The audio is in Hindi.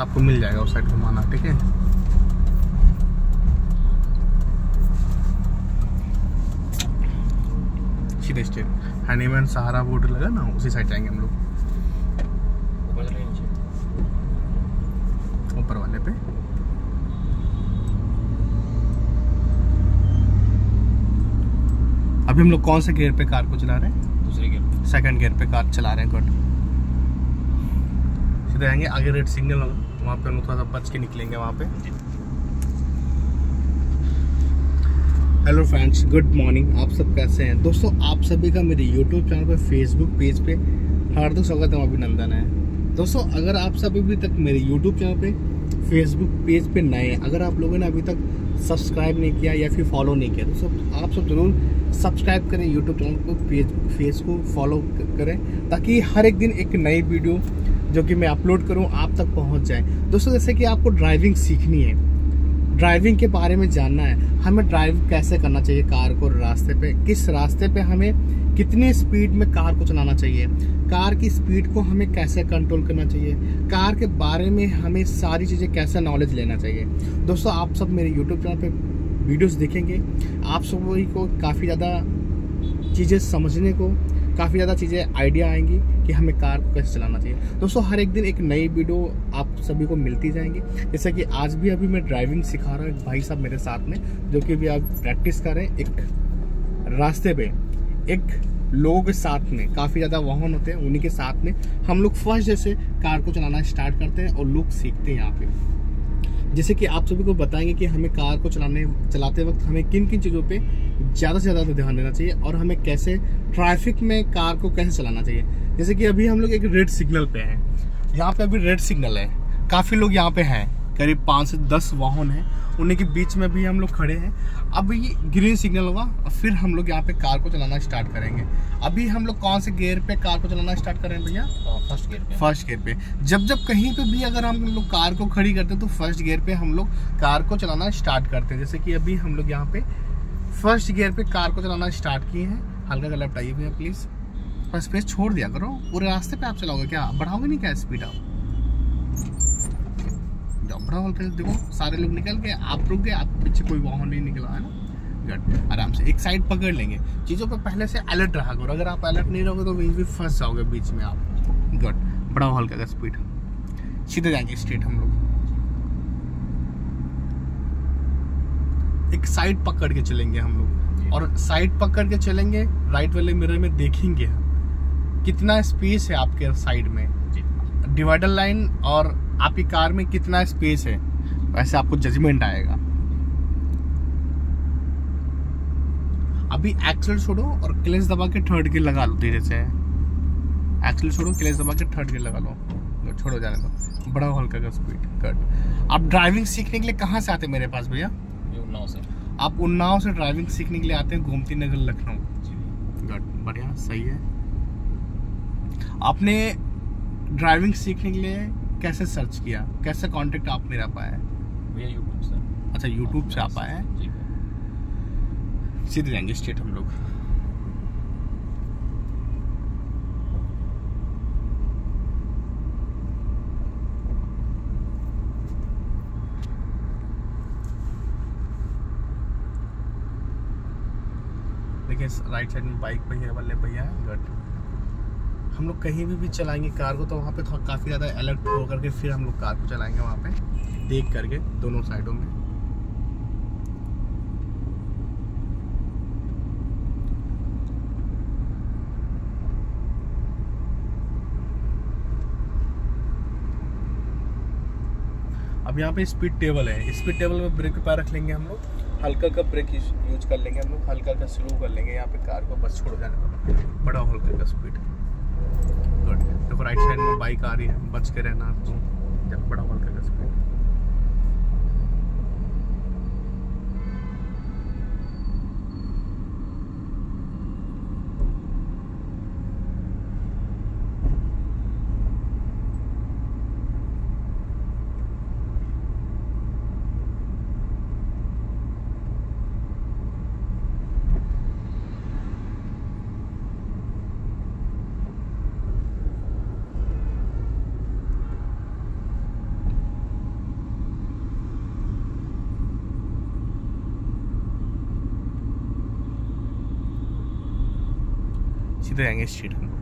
आपको मिल जाएगा उस साइड घुमाना ठीक है? सीधे स्टेट हनीमैन सहारा बोर्ड लगा ना उसी साइड जाएँगे हम लोग। ऊपर वाले पे। अभी हम लोग कौन से गियर पे कार को चला रहे हैं? दूसरे गियर सेकंड गियर पे कार चला रहे हैं गुड आएँगे, आगे रेड सिग्नल वहाँ पे हम थोड़ा सा बच के निकलेंगे वहाँ पे। हेलो फ्रेंड्स गुड मॉर्निंग आप सब कैसे हैं? दोस्तों, आप सभी का मेरे यूट्यूब चैनल पर फेसबुक पेज पे हार्दिक स्वागत है अभिनंदन है। दोस्तों, अगर आप सब अभी तक मेरे यूट्यूब चैनल पे फेसबुक पेज पे नए हैं, अगर आप लोगों ने अभी तक सब्सक्राइब नहीं किया या फिर फॉलो नहीं किया तो सब आप सब ज़रूर सब्सक्राइब करें यूट्यूब चैनल को पेज फेस को फॉलो करें, ताकि हर एक दिन एक नई वीडियो जो कि मैं अपलोड करूँ, आप तक पहुँच जाए। दोस्तों, जैसे कि आपको ड्राइविंग सीखनी है। ड्राइविंग के बारे में जानना है, हमें ड्राइव कैसे करना चाहिए कार को रास्ते पे? किस रास्ते पे हमें, कितने स्पीड में कार को चलाना चाहिए? कार की स्पीड को हमें कैसे कंट्रोल करना चाहिए? कार के बारे में हमें सारी चीज़ें कैसे नॉलेज लेना चाहिए? दोस्तों, आप सब मेरे यूट्यूब चैनल पे वीडियोस देखेंगे। आप सभी को काफ़ी ज़्यादा चीज़ें समझने को काफ़ी ज़्यादा चीज़ें आइडिया आएँगी कि हमें कार को कैसे चलाना चाहिए। दोस्तों, हर एक दिन एक नई वीडियो आप सभी को मिलती जाएँगी। जैसे कि आज भी अभी मैं ड्राइविंग सिखा रहा हूँ एक भाई साहब मेरे साथ में, जो कि अभी आप प्रैक्टिस करें एक रास्ते पे। एक लोगों के साथ में, काफ़ी ज़्यादा वाहन होते हैं, उन्हीं के साथ में। हम लोग फ़र्स्ट जैसे कार को चलाना स्टार्ट करते हैं और लोग सीखते हैं यहाँ पे। जैसे कि आप सभी को बताएँगे कि हमें कार को चलाने, चलाते वक्त हमें किन किन चीज़ों पे ज़्यादा से ज़्यादा ध्यान देना चाहिए और हमें कैसे ट्रैफ़िक में कार को कैसे चलाना चाहिए। जैसे कि अभी हम लोग एक रेड सिग्नल पे हैं। यहाँ पे अभी रेड सिग्नल है। काफ़ी लोग यहाँ पे हैं। करीब पाँच से दस वाहन हैं। उन्हीं के बीच में भी हम लोग खड़े हैं। अब ये ग्रीन सिग्नल होगा और फिर हम लोग यहाँ पे कार को चलाना स्टार्ट करेंगे। अभी हम लोग कौन से गियर पे कार को चलाना स्टार्ट करें भैया? फ़र्स्ट गियर पे। फ़र्स्ट गियर पे। जब जब कहीं पे भी अगर हम लोग कार को खड़ी करते हैं तो फ़र्स्ट गियर पे हम लोग कार को चलाना स्टार्ट करते हैं। जैसे कि अभी हम लोग यहाँ पे फ़र्स्ट गियर पे कार को चलाना स्टार्ट किए हैं। हल्का लेफ़्ट आइए भैया प्लीज़ पर स्पेस छोड़ दिया करो। पूरे रास्ते पे आप चलाओगे क्या? बढ़ाओगे नहीं क्या स्पीड आप? जाओ बढ़ाओ हल्का देखो सारे लोग निकल गए आप रुक गए आपके पीछे कोई वाहन नहीं निकला है ना? गट आराम से एक साइड पकड़ लेंगे। चीज़ों पे पहले से अलर्ट रहा करो। अगर आप अलर्ट नहीं रहोगे तो कहीं भी फंस जाओगे बीच में आप। गट बढ़ाओ हल्का का स्पीड सीधे जाएँगे स्ट्रेट हम लोग। एक साइड पकड़ के चलेंगे हम लोग। और साइड पकड़ के चलेंगे राइट वाले मिरर में देखेंगे कितना स्पेस है आपके साइड में। डिवाइडर लाइन और आपकी कार में कितना स्पेस है वैसे आपको जजमेंट आएगा। अभी एक्सल छोड़ो और क्लेस दबा के थर्ड गियर लगा लो धीरे से। एक्सल छोड़ो क्लेस दबा के थर्ड गियर लगा लो। छोड़ो जाने दो। बड़ा हल्का का स्पीड कट आप ड्राइविंग सीखने के लिए कहाँ से आते हैं मेरे पास भैया? उन्नाव से। आप उन्नाव से ड्राइविंग सीखने के लिए आते हैं गोमती नगर लखनऊ। गुड बढ़िया सही है। आपने ड्राइविंग सीखने के लिए कैसे सर्च किया? कैसे कांटेक्ट आप मेरा पाया? भैया यूट्यूब से। अच्छा यूट्यूब से आप आए सीधे जाएँगे स्टेट हम लोग। देखिए राइट साइड में बाइक भैया वाले भैया हैं गट हम लोग कहीं भी भी चलाएँगे कार को तो वहाँ पे थोड़ा काफ़ी ज़्यादा अलर्ट हो करके फिर हम लोग कार को चलाएँगे वहाँ पे, देख करके, दोनों साइडों में। अब यहाँ पे स्पीड टेबल है। स्पीड टेबल में ब्रेक पैर रख लेंगे हम लोग। हल्का का ब्रेक यूज़ कर लेंगे हम लोग। हल्का का स्लो कर लेंगे यहाँ पे कार को, बस छोड़ जाने बड़ा हल्का का स्पीड गुड देखो राइट साइड में बाइक आ रही है, बच के रहना आपको जब बड़ा बल्कि का जाएँगे स्ट्रीट हम